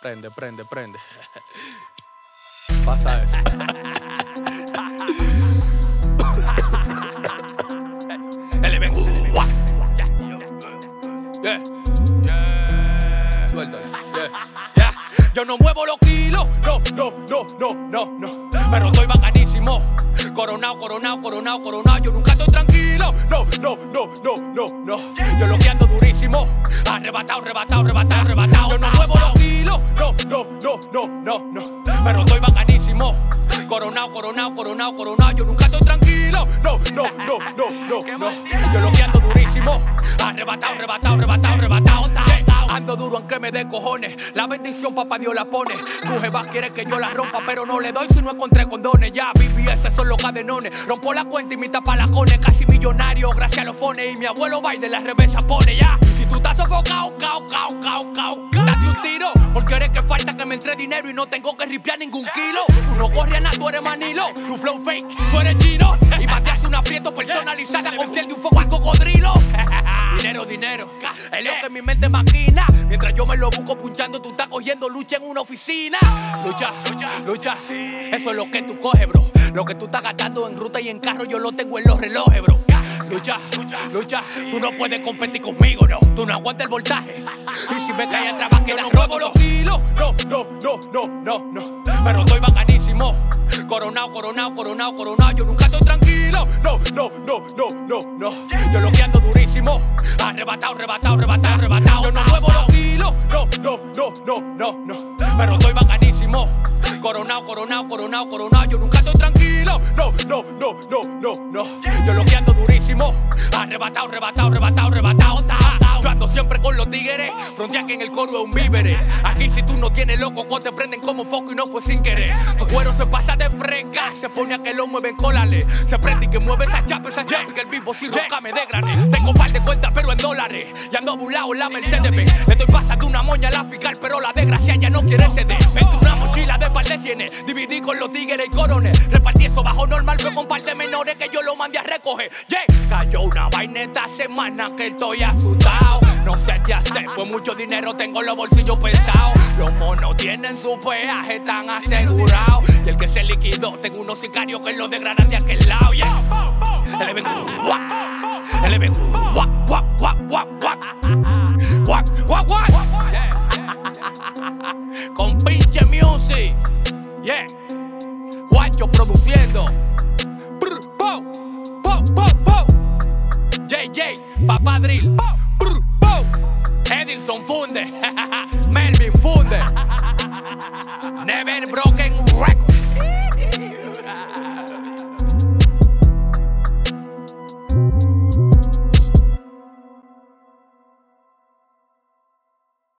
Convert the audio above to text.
Prende, prende, prende. Pasa eso. Guau. Yeah. Suéltalo. Yeah. Yeah. Yo no muevo los kilos. No, no, no, no, no, no. Pero estoy bacanísimo. Coronado, coronado, coronado, coronado. Yo nunca estoy tranquilo. No, no, no, no, no, no. Yo lo que ando durísimo. Arrebatado, arrebatado, arrebatado, arrebatado. Yo no muevo los. No, no, no, no, no, no. Pero estoy bacanísimo. Coronado, coronado, coronado, coronado. Yo nunca estoy tranquilo. No, no, no, no, no, no. Yo lo que ando durísimo. Arrebatado, arrebatado, arrebatado, arrebatado. Ando duro aunque me dé cojones. La bendición papá Dios la pone. Tu jevas quiere que yo la rompa, pero no le doy si no encontré condones. Ya, BBS son los cadenones. Rompo la cuenta y mi tapalacones. Casi millonario, gracias a los fones. Y mi abuelo de la reversa pone ya. Tú estás sofocado, cao, cao, cao, cao. Date un tiro, porque eres que falta que me entre dinero y no tengo que ripiar ningún kilo. Tú no nada, tú eres manilo. Tu flow fake, tú eres chino. Y hace un aprieto personalizada con piel de un foco al cocodrilo. dinero, dinero. Es lo que mi mente maquina. Mientras yo me lo busco punchando, tú estás cogiendo lucha en una oficina. Lucha, lucha. Eso es lo que tú coges, bro. Lo que tú estás gastando en ruta y en carro, yo lo tengo en los relojes, bro. Lucha, lucha, tú no puedes competir conmigo, no. Tú no aguantas el voltaje. Y si me caes atrás, va a quedar robo los kilos. No, no, no, no, no, no. Pero estoy bacanísimo. Coronado, coronado, coronado, coronado. Yo nunca estoy tranquilo. No, no, no, no, no, no. Yo lo que ando durísimo. Arrebatado, arrebatado, arrebatado, arrebatado. Yo no muevo los kilos. No, no, no, no, no, no. Pero estoy bacanísimo. Coronado, coronado, coronado, coronado. Yo nunca estoy tranquilo. No, no, no, no, no, no. Yo lo que ando durísimo. simo arrebatau arrebatau arrebatau arrebatau Frontea que en el coro es un vívere. Aquí si tú no tienes loco, te prenden como foco y no fue sin querer. Tu cuero se pasa de fresca. Se pone a que lo mueven cólale. Se prende y que mueve esa chapa, esa chapa. Que el vivo si roca me degrane. Tengo par de cuentas, pero en dólares. Y ando bulado la Mercedes Benz. Le estoy pasando una moña a la fiscal, pero la desgracia ya no quiere ceder. Entre una mochila de par de cienes. Dividí con los tigres y corones. Repartí eso bajo normal, fue con par de menores que yo lo mandé a recoger. Cayó una vaina esta semana que estoy asustado. No sé qué hacer, fue mucho dinero, tengo los bolsillos pesados. Los monos tienen su peaje, están asegurados. Y el que se liquidó, tengo unos sicarios que lo degradan de aquel lado. Yeah. Evento, guap. Evento, guap, guap, guap, guap, guap. Guap, guap. Con pinche music. Yeah. Juancho produciendo. Brr, po, po, po, po. JJ, Papá Drill. Edison funde, Melvin funde. Never broken